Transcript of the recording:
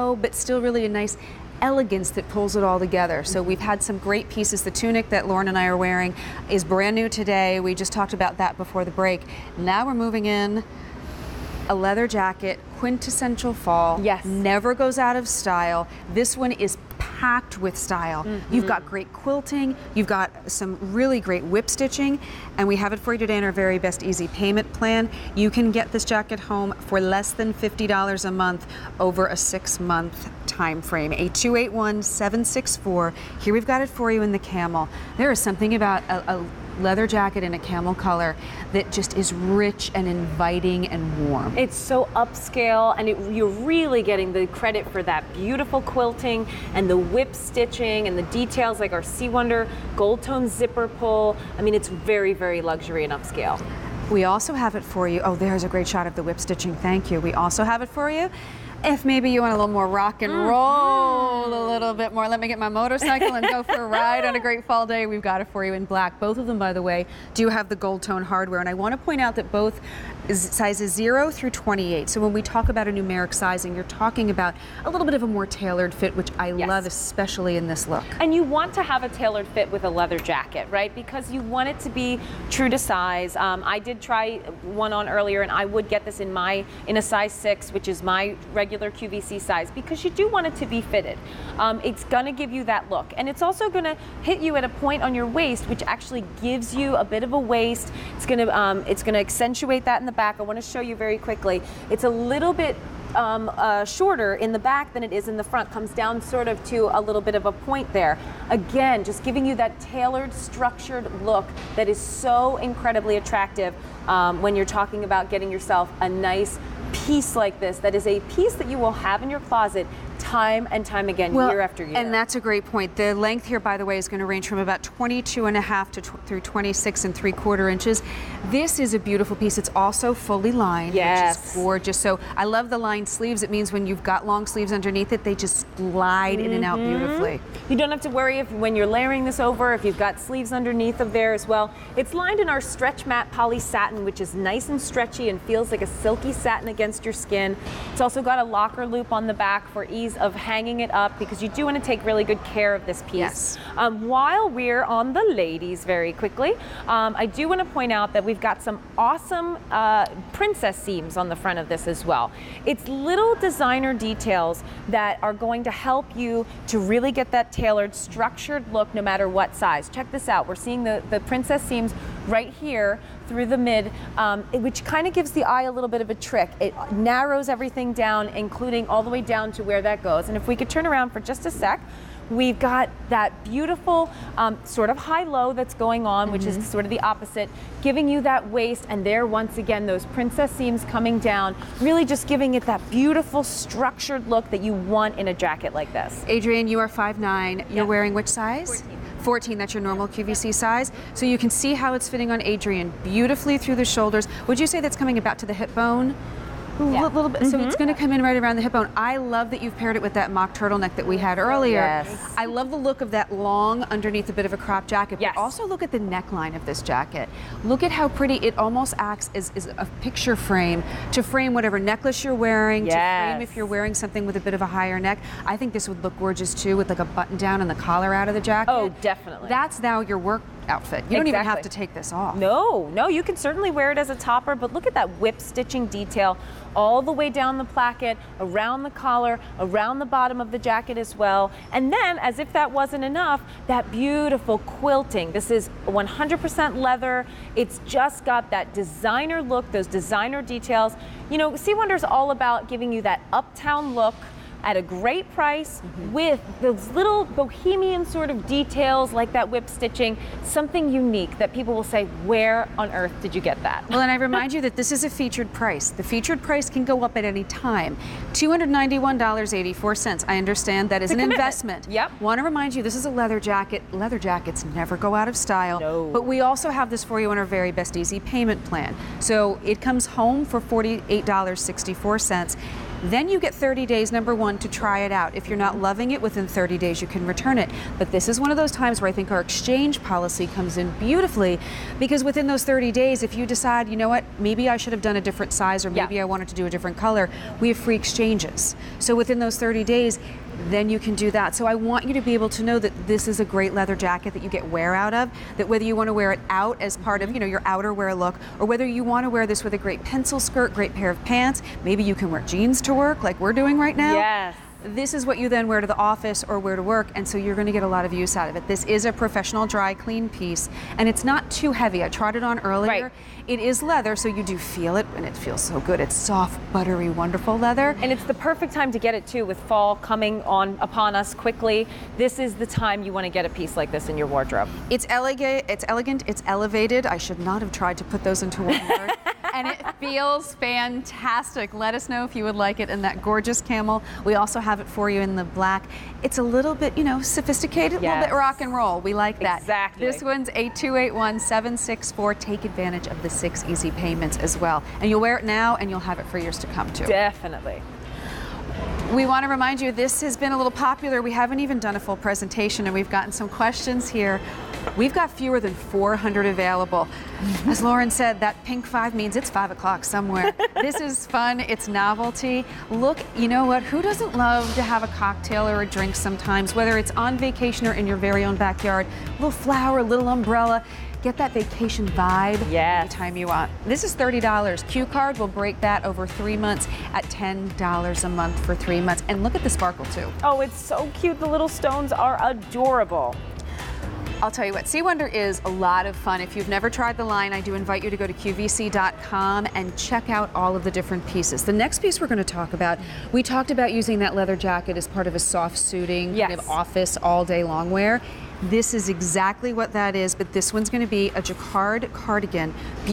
Oh, but still really a nice elegance that pulls it all together. So mm-hmm. we've had some great pieces. The tunic that Lauren and I are wearing is brand new today. We just talked about that before the break. Now we're moving in a leather jacket, quintessential fall. Yes. Never goes out of style. This one is packed with style. You've mm-hmm. got great quilting, you've got some really great whip stitching, and we have it for you today in our very best easy payment plan. You can get this jacket home for less than $50 a month over a six month time frame. 8281 764. Here we've got it for you in the camel. There is something about a, a leather jacket in a camel color that just is rich and inviting and warm. It's so upscale, and it, you're really getting the credit for that beautiful quilting and the whip stitching and the details like our C. Wonder gold tone zipper pull. I mean, it's very, very luxury and upscale. We also have it for you. Oh, there's a great shot of the whip stitching. Thank you. We also have it for you. If maybe you want a little more rock and roll a little bit more, let me get my motorcycle and go for a ride on a great fall day. We've got it for you in black. Both of them, by the way, do have the gold tone hardware. And I want to point out that both sizes 0 through 28. So when we talk about a numeric sizing, you're talking about a little bit of a more tailored fit, which I Yes. love, especially in this look. And you want to have a tailored fit with a leather jacket, right? Because you want it to be true to size. Um, I did try one on earlier, and I would get this in my in a size six, which is my regular QVC size, because you do want it to be fitted. Um, it's going to give you that look, and it's also going to hit you at a point on your waist, which actually gives you a bit of a waist. It's going to um, it's to accentuate that in the back. I want to show you very quickly. It's a little bit um, uh, shorter in the back than it is in the front, comes down sort of to a little bit of a point there. Again, just giving you that tailored, structured look that is so incredibly attractive um, when you're talking about getting yourself a nice piece like this that is a piece that you will have in your closet time and time again, year after year. And that's a great point. The length here, by the way, is going to range from about 22 and a half to tw- through 26 and three quarter inches. This is a beautiful piece. It's also fully lined, which Yes. is gorgeous. So I love the lined sleeves. It means when you've got long sleeves underneath it, they just glide in and out Mm-hmm. beautifully. You don't have to worry if when you're layering this over, if you've got sleeves underneath of there as well. It's lined in our stretch matte poly satin, which is nice and stretchy and feels like a silky satin against your skin. It's also got a locker loop on the back for ease of hanging it up because you do want to take really good care of this piece. Yes. Um, while we're on the ladies very quickly, um, I do want to point out that we've got some awesome uh, princess seams on the front of this as well. It's little designer details that are going to help you to really get that tailored, structured look no matter what size. Check this out. We're seeing the, the princess seams right here through the mid, um, it- which kind of gives the eye a little bit of a trick. It narrows everything down, including all the way down to where that goes. And if we could turn around for just a sec, We've got that beautiful um, sort of high-low that's going on, which is sort of the opposite, giving you that waist, and there once again those princess seams coming down, really just giving it that beautiful structured look that you want in a jacket like this. Adrienne, you are 5'9". You're Yeah. wearing which size? 14. 14, that's your normal QVC size. So you can see how it's fitting on Adrian beautifully through the shoulders. Would you say that's coming about to the hip bone? A Yeah. little bit. So it's mm-hmm. going to come in right around the hip bone. I love that you've paired it with that mock turtleneck that we had earlier. Yes. I love the look of that long underneath a bit of a crop jacket. Yes. But also look at the neckline of this jacket. Look at how pretty it almost acts as, as a picture frame to frame whatever necklace you're wearing, to frame if you're wearing something with a bit of a higher neck. I think this would look gorgeous too with like a button down and the collar out of the jacket. Oh, definitely. That's now your work outfit. You don't even have to take this off. No, no, you can certainly wear it as a topper, but look at that whip stitching detail all the way down the placket, around the collar, around the bottom of the jacket as well. And then, as if that wasn't enough, that beautiful quilting. This is 100% leather. It's just got that designer look, those designer details. You know, C. Wonder's all about giving you that uptown look at a great price with those little bohemian sort of details like that whip stitching, something unique that people will say, Where on earth did you get that? Well, and I remind you that this is a featured price. The featured price can go up at any time. $291.84. I understand that is an commitment. investment. Yep. Want to remind you, this is a leather jacket. Leather jackets never go out of style. No. But we also have this for you on our very best easy payment plan. So it comes home for $48.64. Then you get 30 days, number one, to try it out. If you're not loving it within 30 days, you can return it. But this is one of those times where I think our exchange policy comes in beautifully because within those 30 days, if you decide, you know what, maybe I should have done a different size or Yeah. maybe I wanted to do a different color, we have free exchanges. So within those 30 days, then you can do that. So I want you to be able to know that this is a great leather jacket that you get wear out of, that whether you want to wear it out as part of, mm-hmm. you know, your outerwear look or whether you want to wear this with a great pencil skirt, great pair of pants, maybe you can wear jeans to work like we're doing right now. Yes. This is what you then wear to the office or wear to work, and so you're going to get a lot of use out of it. This is a professional dry clean piece, and it's not too heavy. I tried it on earlier. Right. It is leather, so you do feel it, and it feels so good. It's soft, buttery, wonderful leather. And it's the perfect time to get it too, with fall coming on upon us quickly. This is the time you want to get a piece like this in your wardrobe. It's elegant, it's elegant, it's elevated. I should not have tried to put those into one word. and it feels fantastic. Let us know if you would like it in that gorgeous camel. We also have it for you in the black. It's a little bit, you know, sophisticated, a little bit rock and roll. We like that. Exactly. This one's 8281-764. Take advantage of the six easy payments as well. And you'll wear it now and you'll have it for years to come too. Definitely. We want to remind you this has been a little popular. We haven't even done a full presentation, and we've gotten some questions here. We've got fewer than 400 available. Mm-hmm. As Lauren said, that pink five means it's five o'clock somewhere. this is fun, it's novelty. Look, you know what? Who doesn't love to have a cocktail or a drink sometimes, whether it's on vacation or in your very own backyard? A little flower, a little umbrella. Get that vacation vibe Yes. anytime you want. This is $30. Q card will break that over three months at $10 a month for three months. And look at the sparkle too. Oh, it's so cute. The little stones are adorable. I'll tell you what, C. Wonder is a lot of fun. If you've never tried the line, I do invite you to go to QVC.com and check out all of the different pieces. The next piece we're going to talk about, we talked about using that leather jacket as part of a soft suiting kind of office all day long wear. This is exactly what that is, but this one's going to be a jacquard cardigan.